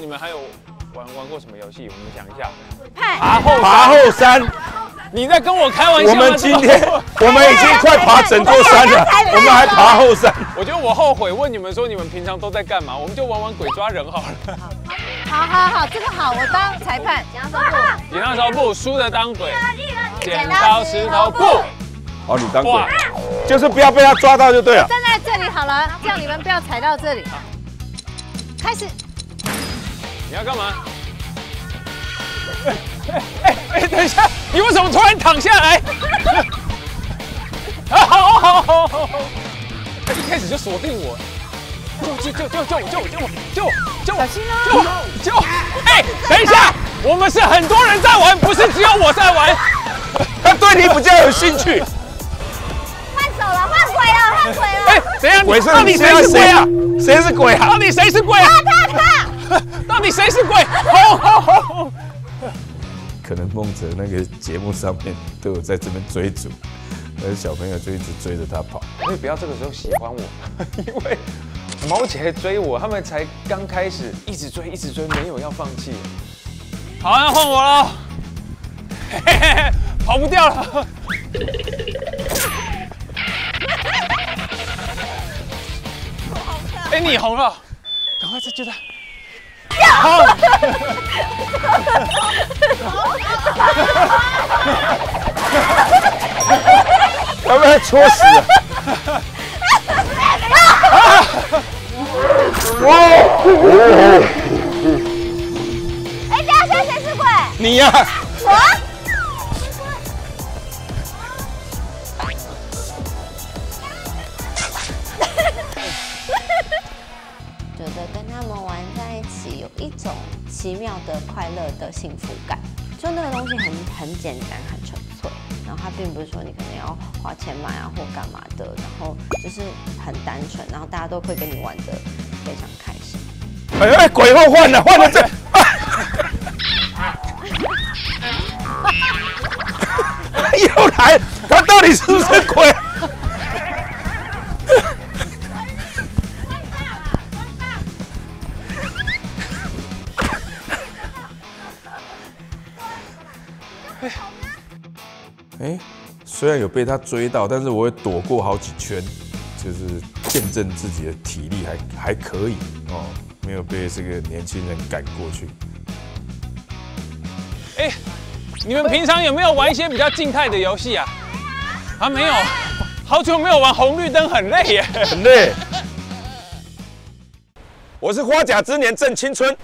你们还有玩玩过什么游戏？我们讲一下。派爬后爬后山，你在跟我开玩笑我吗？们今天我们已经快爬整座山了，我们还爬后山。我觉得我后悔问你们说你们平常都在干嘛，我们就玩玩鬼抓人好了。好好好，这个好，我当裁判。剪刀石头布，输的当鬼。剪刀石头布，好，你当鬼哇，就是不要被他抓到就对了。站在这里好了，这样你们不要踩到这里。开始，你要干嘛？哎哎，等一下，你为什么突然躺下来？好好好好，他一开始就锁定我，救救救救救救救我！小心我！救救！哎，等一下，我们是很多人在玩，不是只有我在玩。他对你比较有兴趣。换手了，换鬼了，换鬼了！哎，谁啊？到底谁是鬼啊？谁是鬼啊？到底谁是鬼啊？到底谁是鬼？吼吼吼！可能孟哲那个节目上面都有在这边追逐，而小朋友就一直追着他跑。可以不要这个时候喜欢我，因为毛姐追我，他们才刚开始，一直追，一直追，没有要放弃。好，要换我了，嘿嘿嘿跑不掉了。哎，你红了，赶快再救他。他们丑死了！哎，第二圈谁是鬼？你呀，我。一种奇妙的快乐的幸福感，就那个东西很很简单很纯粹，然后它并不是说你可能要花钱买啊或干嘛的，然后就是很单纯，然后大家都会跟你玩的非常开心。哎哎，鬼后换了，换了这。又来，他到底是不是鬼？哎，虽然有被他追到，但是我也躲过好几圈，就是见证自己的体力还还可以哦，没有被这个年轻人赶过去。哎，你们平常有没有玩一些比较静态的游戏啊？啊，没有，好久没有玩红绿灯，很累耶。很累。我是花甲之年正青春，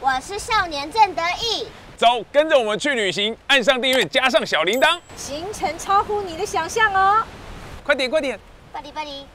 我是少年正得意，走，跟着我们去旅行，按上订阅，加上小铃铛，行程超乎你的想象哦。快点快点。巴黎巴黎。